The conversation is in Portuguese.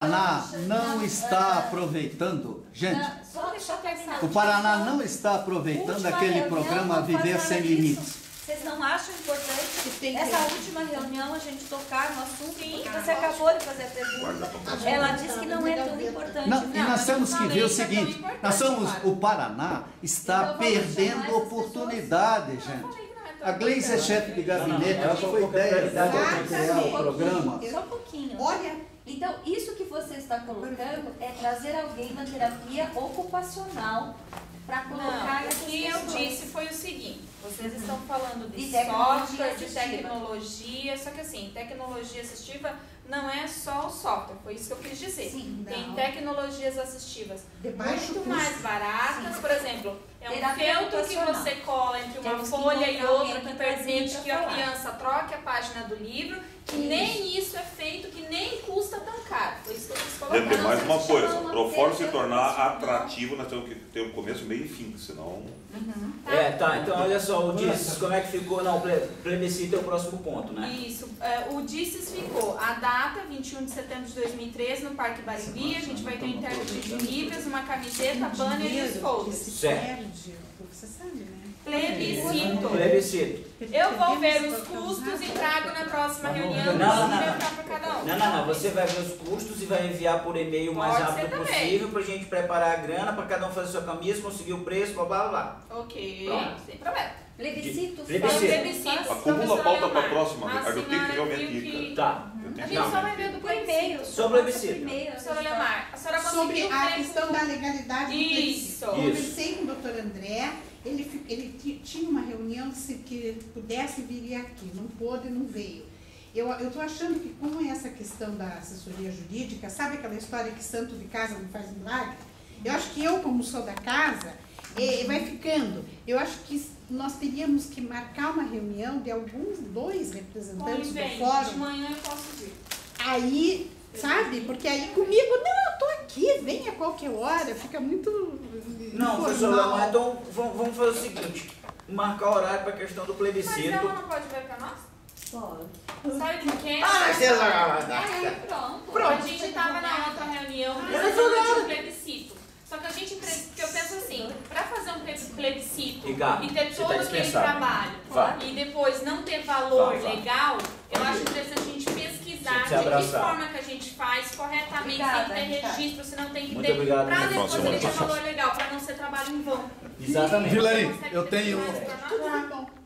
Paraná não está aproveitando, gente, o Paraná não está aproveitando aquele programa Viver Sem. Limites. Vocês não acham importante essa última reunião a gente tocar no assunto? Porque você acabou de fazer a pergunta. Ela disse que não é tão importante. Não, e nós temos que ver o é seguinte, nós somos, o Paraná está Então perdendo oportunidade, gente. A Gleice é chefe de gabinete, Não, não, acho que ela foi ideia de criar o programa. Só um pouquinho. Olha, Então, isso que você está colocando é trazer alguém na terapia ocupacional para colocar Não, o que eu disse foi o seguinte, vocês estão falando de, De software, de tecnologia, só que assim, tecnologia assistiva não é só o software, foi isso que eu quis dizer. Sim, Tem tecnologias assistivas De muito custo. mais baratas, por exemplo, é um Terapia feltro que você cola entre uma Temos folha e outra que permite que a falar. criança troque a página do livro, que Isso. nem isso é feito, que nem custa tão caro. Foi tem mais uma coisa. fórum se tornar atrativo, nós temos que ter um começo, meio e fim, senão. É, tá, então olha só, o Disses, como é que ficou? Não, ple- plebiscito é o próximo ponto, né? Isso, é, o DICES ficou a data, 21 de setembro de 2013, no Parque Barigui. A gente vai ter um intérprete de Libras, uma camiseta, banner e os folders. Certo. Você sabe, né? Plebiscito. Plebiscito. Eu vou ver os custos e trago na próxima reunião. Não, não, não, não. Não, não, você vai ver os custos e vai enviar por e-mail o mais Pode rápido também. possível pra gente preparar a grana, pra cada um fazer sua camisa, conseguir o preço, blá blá blá. Ok, Pronto. sem problema. Plebiscito, Plebiscito. Plebiscito. Acumula a pauta para a Lemar, próxima, a Ricardo. Eu tenho que realmente ir, Tá. Eu A tenho que gente só vai realmente ver do Por e-mail. Sobre Passa plebiscito. por e-mail, Senhora? Lemar, a senhora Sobre conseguiu a ver questão da legalidade do Isso. plebiscito. Isso. Conversei com o doutor André, ele, fi- ele ti- tinha uma reunião se que pudesse vir aqui, não pôde, não veio. Eu estou achando que com essa questão da assessoria jurídica, sabe aquela história que santo de casa não faz milagre? Eu acho que eu, como sou da casa, eh, vai ficando. Eu acho que nós teríamos que marcar uma reunião de alguns dois representantes do Convém, de fórum manhã eu posso vir. Aí, sabe? Porque aí comigo, não, eu tô aqui, vem a qualquer hora, fica muito. Não, professor Lamar, então vamos fazer o seguinte, marcar horário pra questão do Mas plebiscito. ela não pode ver pra nós? Pode. Sabe por quê? Ah, mas ela- Aí, pronto. A gente tava na outra reunião não precisando sou de um plebiscito. Só que a gente, pre- porque eu penso assim, pra fazer um pleb- plebiscito Ricardo, e ter você todo tá aquele trabalho Vá. e depois não ter valor Vá, vá. legal, eu acho interessante a gente pesquisar de que forma que a gente faz corretamente, Obrigada, sem ter registro, se não tem que Muito ter, obrigado, pra Ana depois ele ter valor legal, pra não ser trabalho em vão. Exatamente. Consegue eu tenho-? Tudo bom.